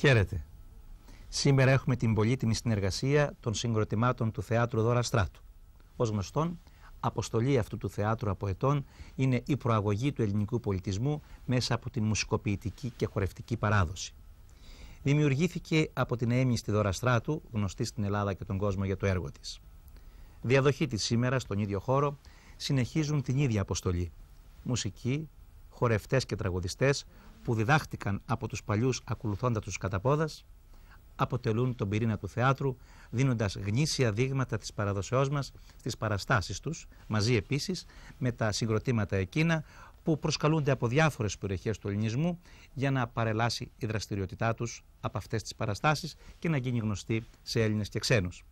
Χαίρετε. Σήμερα έχουμε την πολύτιμη συνεργασία των συγκροτημάτων του Θεάτρου Δώρα Στράτου. Ως γνωστόν, αποστολή αυτού του θεάτρου από ετών είναι η προαγωγή του ελληνικού πολιτισμού μέσα από την μουσικοποιητική και χορευτική παράδοση. Δημιουργήθηκε από την έμιστη Δώρα Στράτου, γνωστή στην Ελλάδα και τον κόσμο για το έργο της. Διαδοχή της σήμερα στον ίδιο χώρο συνεχίζουν την ίδια αποστολή. Μουσική, χορευτές και τραγουδιστές που διδάχτηκαν από τους παλιούς ακολουθώντας τους κατά πόδας, αποτελούν τον πυρήνα του θεάτρου, δίνοντας γνήσια δείγματα της παραδοσεώς μας στις παραστάσεις τους, μαζί επίσης με τα συγκροτήματα εκείνα που προσκαλούνται από διάφορες περιοχές του ελληνισμού για να παρελάσει η δραστηριότητά τους από αυτές τις παραστάσεις και να γίνει γνωστή σε Έλληνες και ξένους.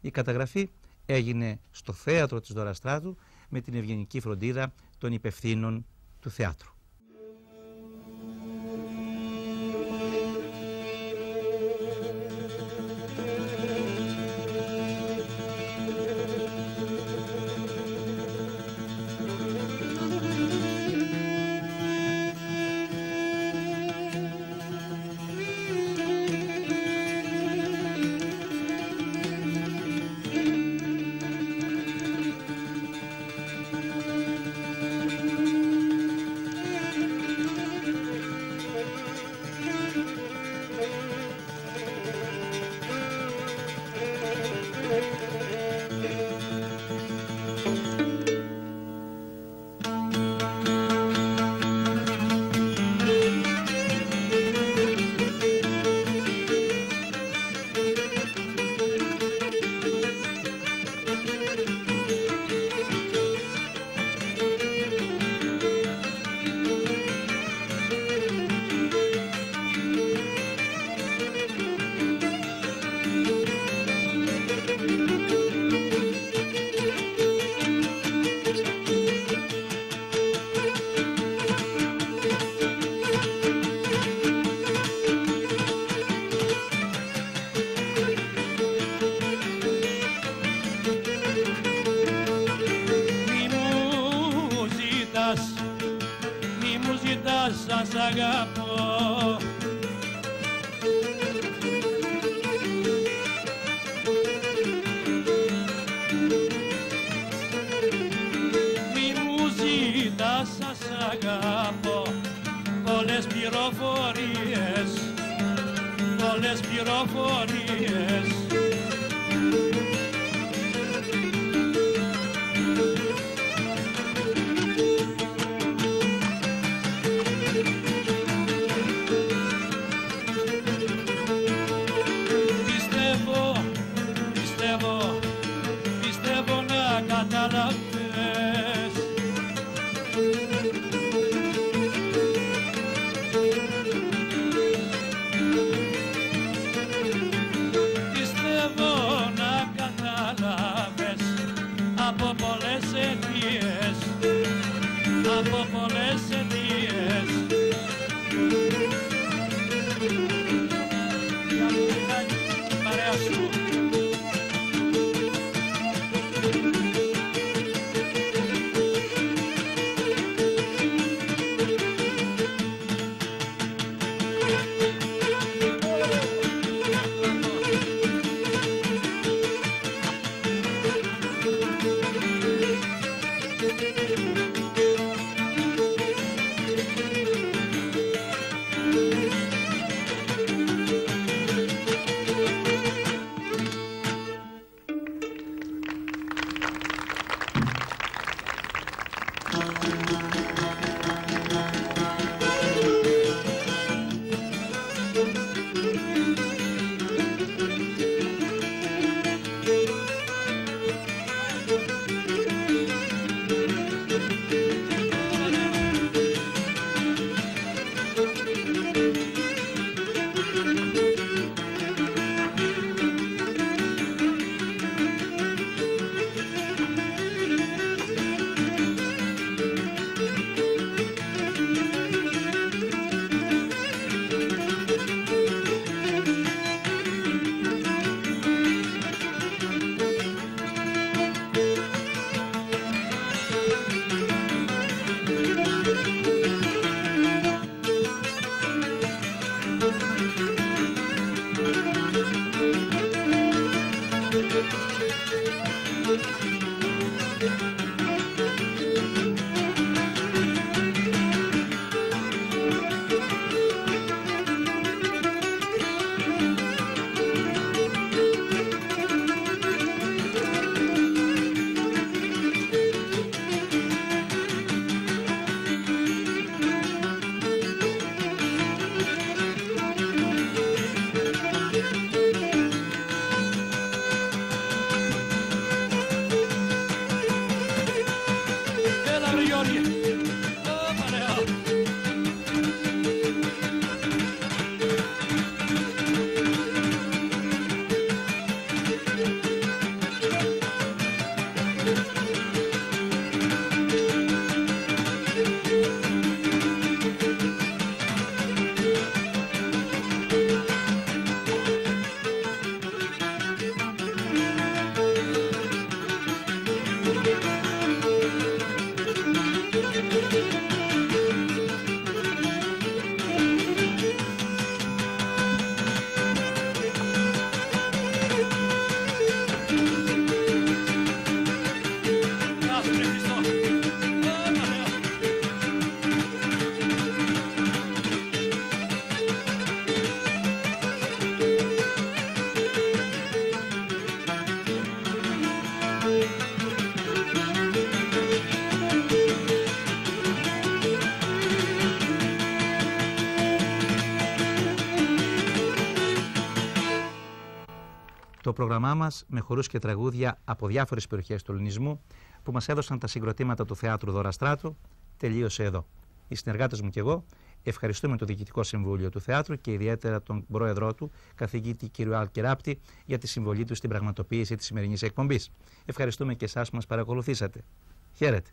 Η καταγραφή έγινε στο θέατρο της Δωραστράτου με την ευγενική φροντίδα των υπευθύνων του θεάτρου. ψεύτικες πληροφορίες Πιστεύω, να καταλαβαίνεις Το πρόγραμμά μας με χορούς και τραγούδια από διάφορες περιοχές του ελληνισμού που μας έδωσαν τα συγκροτήματα του Θεάτρου Δωραστράτου τελείωσε εδώ. Οι συνεργάτες μου και εγώ ευχαριστούμε το Διοικητικό Συμβούλιο του Θεάτρου και ιδιαίτερα τον πρόεδρό του, καθηγήτη κ. Αλκεράπτη, για τη συμβολή του στην πραγματοποίηση της σημερινής εκπομπής. Ευχαριστούμε και εσάς που μας παρακολουθήσατε. Χαίρετε.